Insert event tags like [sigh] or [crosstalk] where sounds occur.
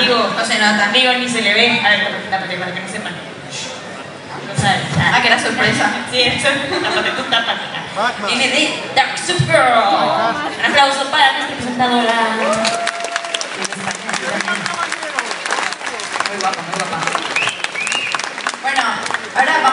Digo, no se nota. Digo, ni se le ve. A ver, la pate para que no sepan. No sabe. Ah, que era sorpresa. [laughs] Sí, eso. Tápate tú, tápate. Viene de Dark Supergirl. Un aplauso para nuestra presentadora. Muy guapa, muy guapa. Bueno, ahora vamos.